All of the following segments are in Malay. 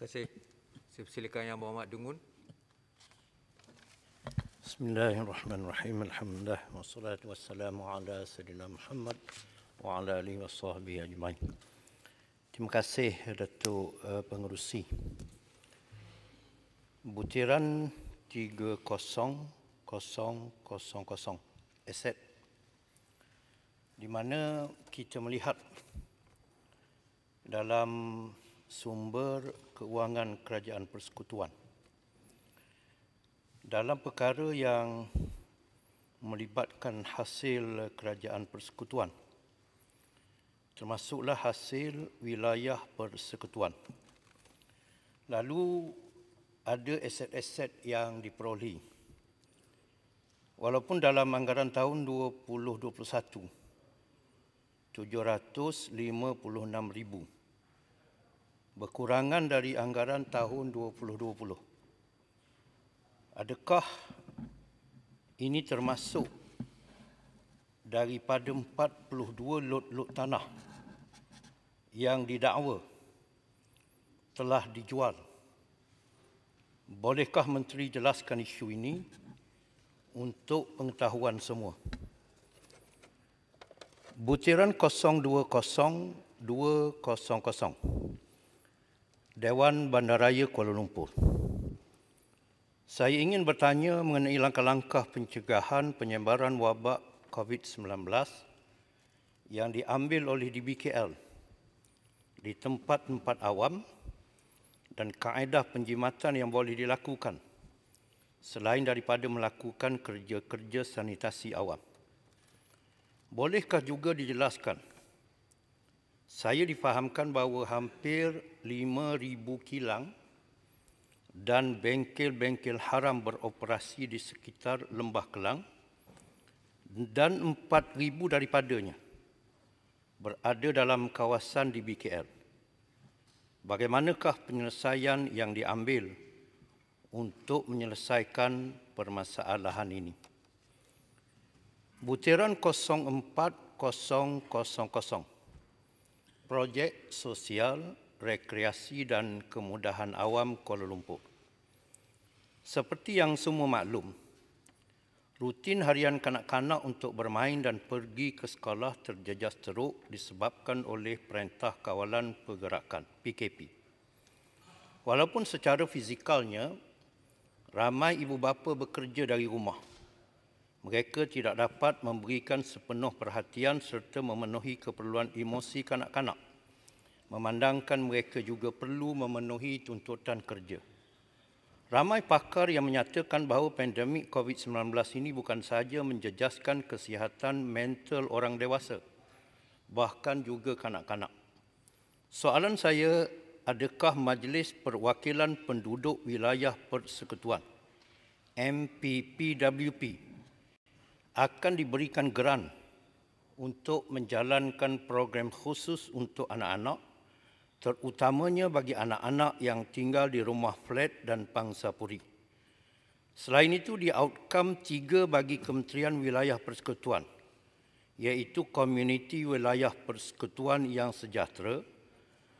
kasih. Saya persilakan Yang Berhormat Dungun. Bismillahirrahmanirrahim. Alhamdulillah wassalatu wassalamu ala sayyidina Muhammad wa ala alihi wasahbihi ajmain. Terima kasih Datuk uh, Pengerusi. Butiran 30000 aset di mana kita melihat dalam sumber keuangan kerajaan persekutuan. Dalam perkara yang melibatkan hasil kerajaan persekutuan termasuklah hasil wilayah persekutuan. Lalu ada aset-aset yang diperolehi walaupun dalam anggaran tahun 2021 756,000 berkurangan dari anggaran tahun 2020. Adakah ini termasuk daripada 42 lot-lot tanah yang didakwa telah dijual? Bolehkah Menteri jelaskan isu ini untuk pengetahuan semua? Butiran 020200 Dewan Bandaraya Kuala Lumpur Saya ingin bertanya mengenai langkah-langkah pencegahan penyebaran wabak COVID-19 yang diambil oleh DBKL di tempat-tempat awam dan kaedah penjimatan yang boleh dilakukan selain daripada melakukan kerja-kerja sanitasi awam. Bolehkah juga dijelaskan? Saya difahamkan bahawa hampir 5,000 kilang dan bengkel-bengkel haram beroperasi di sekitar Lembah Kelang dan 4,000 daripadanya berada dalam kawasan di BKL. Bagaimanakah penyelesaian yang diambil untuk menyelesaikan permasalahan ini? Butiran 04000 Projek Sosial, Rekreasi dan Kemudahan Awam Kuala Lumpur. Seperti yang semua maklum, rutin harian kanak-kanak untuk bermain dan pergi ke sekolah terjejas teruk disebabkan oleh Perintah Kawalan Pergerakan PKP. Walaupun secara fizikalnya ramai ibu bapa bekerja dari rumah mereka tidak dapat memberikan sepenuh perhatian serta memenuhi keperluan emosi kanak-kanak. Memandangkan mereka juga perlu memenuhi tuntutan kerja. Ramai pakar yang menyatakan bahawa pandemik COVID-19 ini bukan sahaja menjejaskan kesihatan mental orang dewasa, bahkan juga kanak-kanak. Soalan saya, adakah Majlis Perwakilan Penduduk Wilayah Persekutuan, MPPWP, akan diberikan geran untuk menjalankan program khusus untuk anak-anak terutamanya bagi anak-anak yang tinggal di rumah flat dan pangsapuri. Selain itu, di outcome tiga bagi Kementerian Wilayah Persekutuan, iaitu Komuniti Wilayah Persekutuan yang Sejahtera,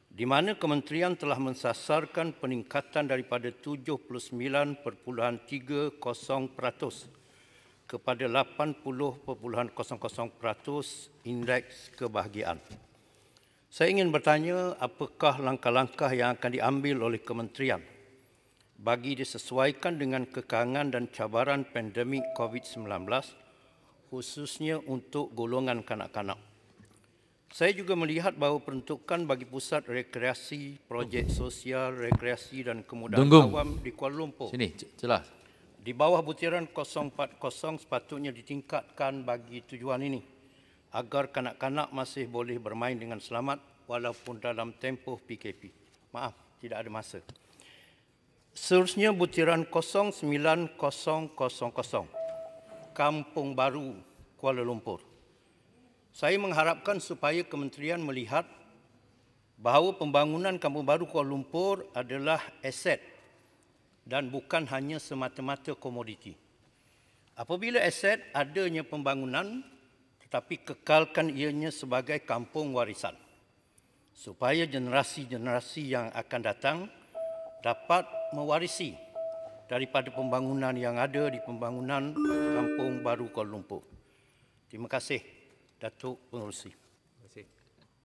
di mana kementerian telah mensasarkan peningkatan daripada 79.30% kepada 80.00% indeks kebahagiaan. Saya ingin bertanya apakah langkah-langkah yang akan diambil oleh kementerian bagi disesuaikan dengan kekangan dan cabaran pandemik COVID-19 khususnya untuk golongan kanak-kanak. Saya juga melihat bahawa peruntukan bagi pusat rekreasi, projek sosial, rekreasi dan kemudahan Tunggu. awam di Kuala Lumpur. Sini, jelas di bawah butiran 040 sepatutnya ditingkatkan bagi tujuan ini agar kanak-kanak masih boleh bermain dengan selamat walaupun dalam tempoh PKP. Maaf, tidak ada masa. Seterusnya butiran 09000 Kampung Baru Kuala Lumpur. Saya mengharapkan supaya kementerian melihat bahawa pembangunan Kampung Baru Kuala Lumpur adalah aset dan bukan hanya semata-mata komoditi. Apabila aset adanya pembangunan tetapi kekalkan ianya sebagai kampung warisan supaya generasi-generasi yang akan datang dapat mewarisi daripada pembangunan yang ada di pembangunan Kampung Baru Kuala Lumpur. Terima kasih, Datuk Pengerusi.